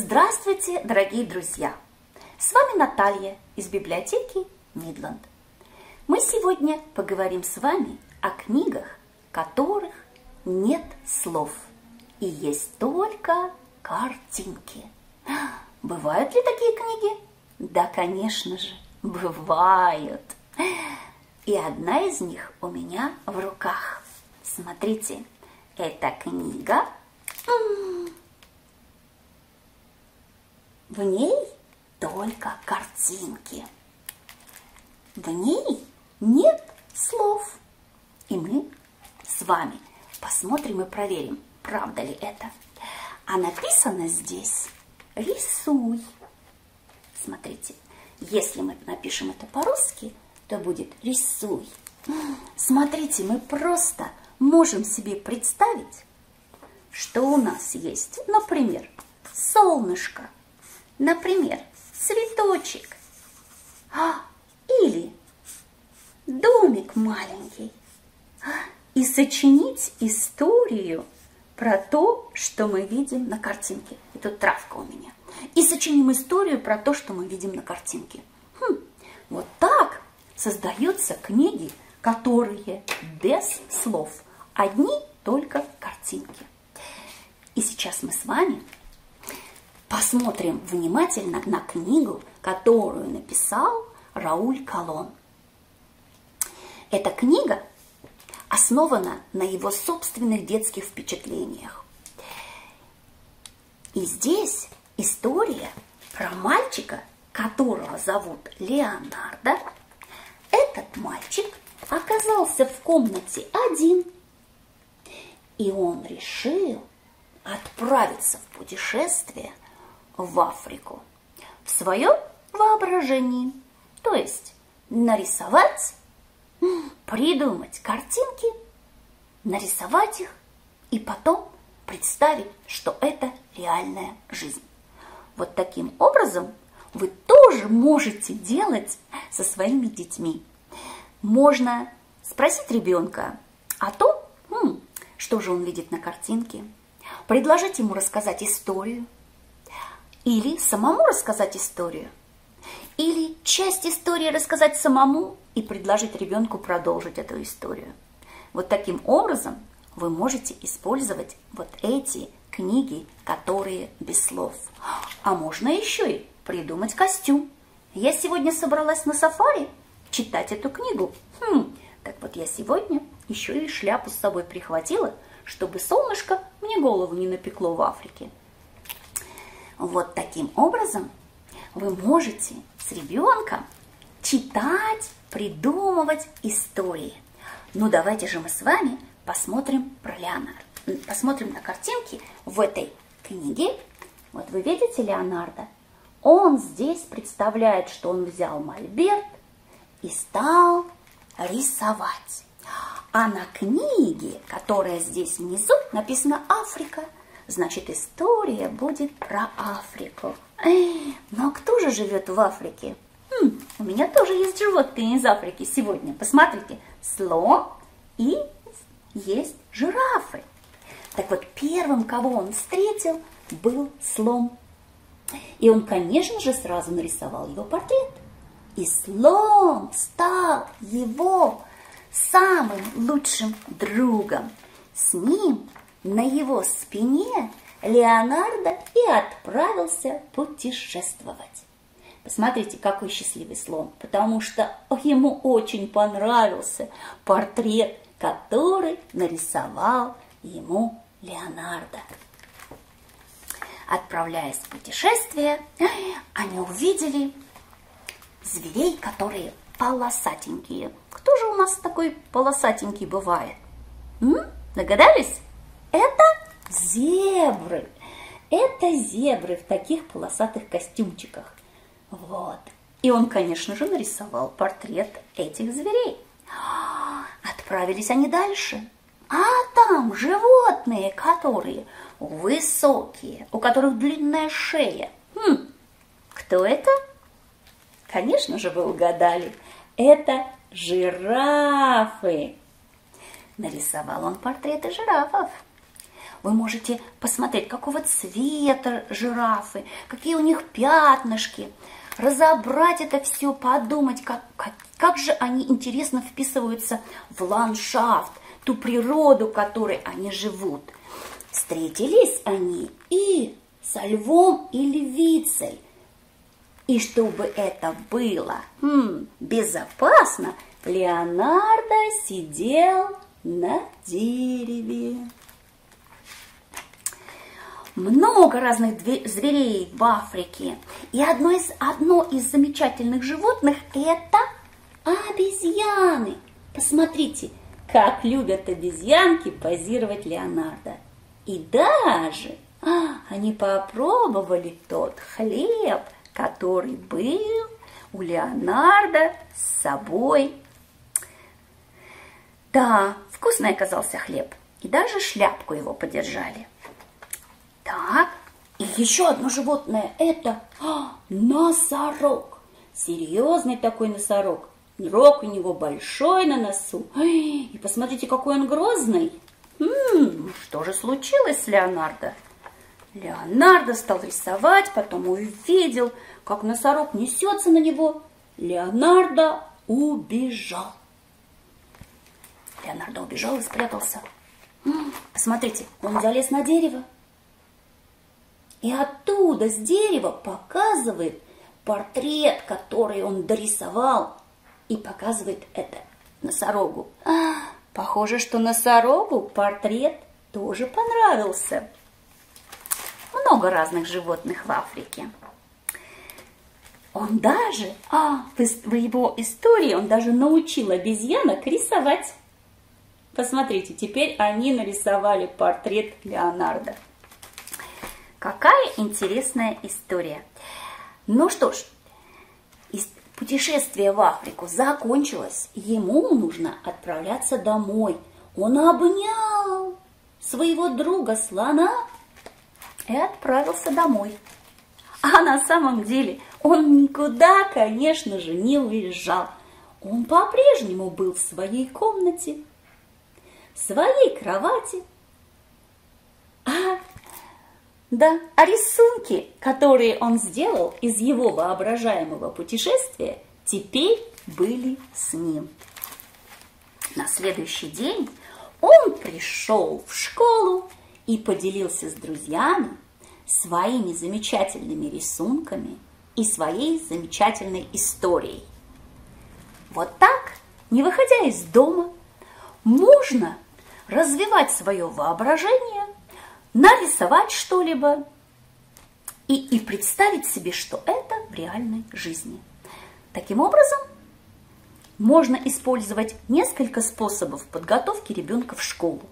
Здравствуйте, дорогие друзья! С вами Наталья из библиотеки Мидланд. Мы сегодня поговорим с вами о книгах, которых нет слов и есть только картинки. Бывают ли такие книги? Да, конечно же, бывают. И одна из них у меня в руках. Смотрите, эта книга. В ней только картинки. В ней нет слов. И мы с вами посмотрим и проверим, правда ли это. А написано здесь «рисуй». Смотрите, если мы напишем это по-русски – то будет рисуй. Смотрите, мы просто можем себе представить, что у нас есть, например, солнышко, например, цветочек, а, или домик маленький, а, и сочинить историю про то, что мы видим на картинке. И тут травка у меня. И сочиним историю про то, что мы видим на картинке. Хм, вот так создаются книги, которые без слов, одни только картинки. И сейчас мы с вами посмотрим внимательно на книгу, которую написал Рауль Колон. Эта книга основана на его собственных детских впечатлениях. И здесь история про мальчика, которого зовут Леонардо, этот мальчик оказался в комнате один, и он решил отправиться в путешествие в Африку в своем воображении, то есть нарисовать, придумать картинки, нарисовать их и потом представить, что это реальная жизнь. Вот таким образом вы тоже можете делать со своими детьми. Можно спросить ребенка о том, хм, что же он видит на картинке, предложить ему рассказать историю, или самому рассказать историю, или часть истории рассказать самому и предложить ребенку продолжить эту историю. Вот таким образом вы можете использовать вот эти книги, которые без слов. А можно еще и придумать костюм. Я сегодня собралась на сафари читать эту книгу. Хм, так вот я сегодня еще и шляпу с собой прихватила, чтобы солнышко мне голову не напекло в Африке. Вот таким образом вы можете с ребенком читать, придумывать истории. Ну давайте же мы с вами посмотрим про Леонардо. Посмотрим на картинки в этой книге. Вот вы видите Леонардо? Он здесь представляет, что он взял мольберт и стал рисовать. А на книге, которая здесь внизу, написано «Африка». Значит, история будет про Африку. Но кто же живет в Африке? Хм, у меня тоже есть животные из Африки сегодня. Посмотрите, слон и есть жирафы. Так вот, первым, кого он встретил, был слон. И он, конечно же, сразу нарисовал его портрет. И слон стал его самым лучшим другом. С ним на его спине Леонардо и отправился путешествовать. Посмотрите, какой счастливый слон, потому что ему очень понравился портрет, который нарисовал ему Леонардо отправляясь в путешествие, они увидели зверей, которые полосатенькие. Кто же у нас такой полосатенький бывает? М? Догадались? Зебры. Это зебры в таких полосатых костюмчиках. Вот. И он, конечно же, нарисовал портрет этих зверей. Отправились они дальше. А там животные, которые высокие, у которых длинная шея. Хм, кто это? Конечно же, вы угадали. Это жирафы. Нарисовал он портреты жирафов. Вы можете посмотреть, какого цвета жирафы, какие у них пятнышки, разобрать это все, подумать, как, как, как же они интересно вписываются в ландшафт, ту природу, в которой они живут. Встретились они и со львом и львицей. И чтобы это было хм, безопасно, Леонардо сидел на дереве. Много разных зверей в Африке. И одно из, одно из замечательных животных – это обезьяны. Посмотрите, как любят обезьянки позировать Леонардо. И даже а, они попробовали тот хлеб, который был у Леонардо с собой да, вкусный оказался хлеб. И даже шляпку его подержали. Еще одно животное. Это а, носорог. Серьезный такой носорог. Рог у него большой на носу. И посмотрите, какой он грозный. М-м, что же случилось с Леонардо? Леонардо стал рисовать, потом увидел, как носорог несется на него. Леонардо убежал. Леонардо убежал и спрятался. Посмотрите, он залез на дерево. И оттуда, с дерева, показывает портрет, который он дорисовал, и показывает это носорогу. А, похоже, что носорогу портрет тоже понравился. Много разных животных в Африке. Он даже, а, в его истории он даже научил обезьянок рисовать. Посмотрите, теперь они нарисовали портрет Леонардо. Какая интересная история. Ну что ж, путешествие в Африку закончилось. Ему нужно отправляться домой. Он обнял своего друга слона и отправился домой. А на самом деле он никуда, конечно же, не уезжал. Он по-прежнему был в своей комнате своей кровати. А, да, а рисунки, которые он сделал из его воображаемого путешествия, теперь были с ним. На следующий день он пришел в школу и поделился с друзьями своими замечательными рисунками и своей замечательной историей. Вот так, не выходя из дома, можно развивать свое воображение, нарисовать что-либо и, и представить себе, что это в реальной жизни. Таким образом, можно использовать несколько способов подготовки ребенка в школу.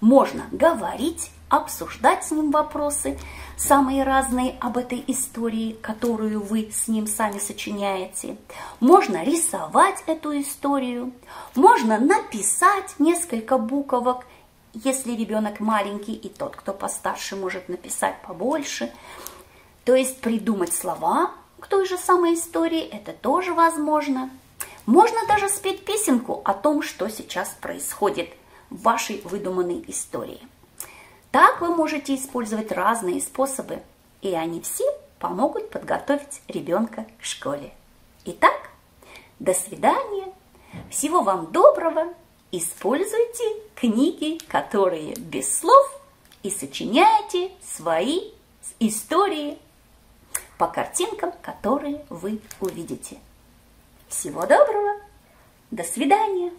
Можно говорить, обсуждать с ним вопросы, самые разные об этой истории, которую вы с ним сами сочиняете. Можно рисовать эту историю, можно написать несколько буквок, если ребенок маленький, и тот, кто постарше, может написать побольше. То есть придумать слова к той же самой истории, это тоже возможно. Можно даже спеть песенку о том, что сейчас происходит в вашей выдуманной истории. Так вы можете использовать разные способы, и они все помогут подготовить ребенка к школе. Итак, до свидания, всего вам доброго, используйте книги, которые без слов, и сочиняйте свои истории по картинкам, которые вы увидите. Всего доброго, до свидания!